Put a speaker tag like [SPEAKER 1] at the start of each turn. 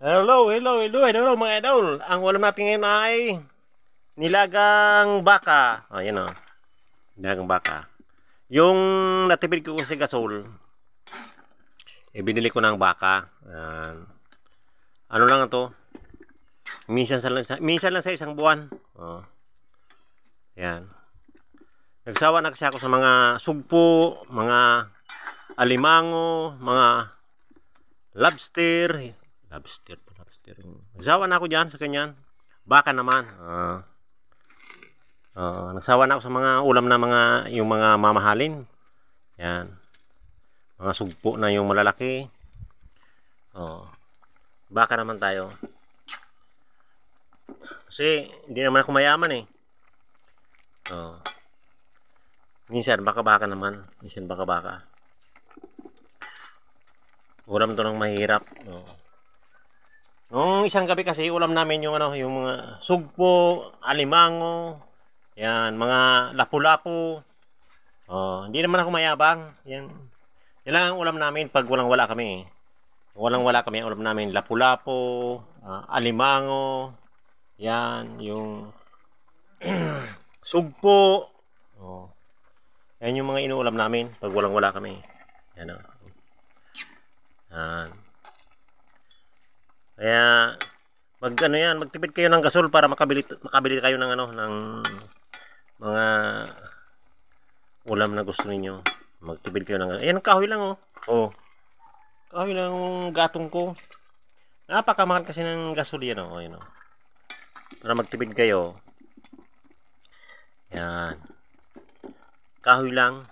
[SPEAKER 1] Hello, hello, hello, hello mga idol. Ang ulam natin ngayon ay nilagang baka. O, yan o. Nilagang baka. Yung natipid ko sa gasol, eh, binili ko ng baka. Ayan. ano lang ito? Minsan, sa, minsan lang sa isang buwan. O. Yan. Nagsawa na kasi ako sa mga sugpo, mga alimango, mga lobster, lobster po, lobster. Nagsawa na ako dyan sa kanyan. Baka naman. Ah. Ah, nagsawa na ako sa mga ulam na mga, yung mga mamahalin. Yan. Mga sugpo na yung malalaki. Oh. Baka naman tayo. Kasi, hindi naman ako mayaman eh. Oh. Minsan, baka-baka naman. Minsan, baka-baka. Ulam to ng mahirap. Oh. Nung isang gabi kasi ulam namin yung ano, yung mga sugpo, alimango, yan, mga lapu-lapu. Oh, hindi naman ako mayabang. Yan. Yan lang ang ulam namin pag walang wala kami. Walang wala kami ang ulam namin lapu-lapu, ah, alimango. Yan, yung sugpo. Oh. Yan yung mga inuulam namin pag walang wala kami. Yan. Oh. Yan. Kaya mag ano yan, magtipid kayo ng gasol para makabili makabili kayo ng ano ng mga ulam na gusto niyo. Magtipid kayo ng Ayan, kahoy lang oh. Oh. Kahoy lang ang gatong ko. Napakamahal kasi ng gasol yan oh, ayun oh. Para magtipid kayo. Yan. Kahoy lang.